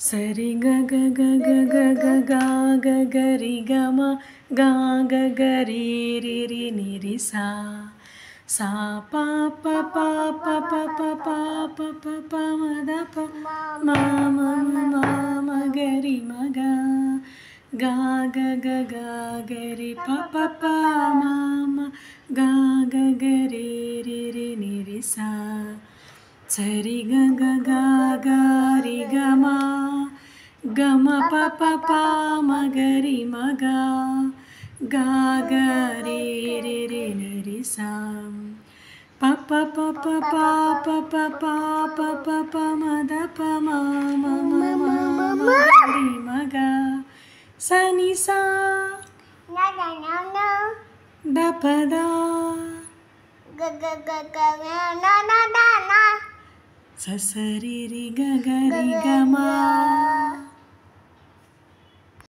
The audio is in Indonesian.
सरी ग ग ग ग ग ग ग ग ग रि ग म ग ग ग रि रि रि नि रि सा सा प प प प प प प प प प म द प म म म म म ग रि म ग ग ग ग ग ग रि प प प म म गा ग ग रि रि रि नि रि सा सरी ग ग गा गा रि ma pa pa pa ma ga ri ma ga ga ga ri ri ri ni ri sa. Pa pa pa pa pa pa pa pa pa pa pa ma da pa ma ma ma ma ma ri ma ga sa ni sa. Na na na na. Da pa da. Ga ga ga ga na na na na. Sa sa ri ri ga ga ri ga ma.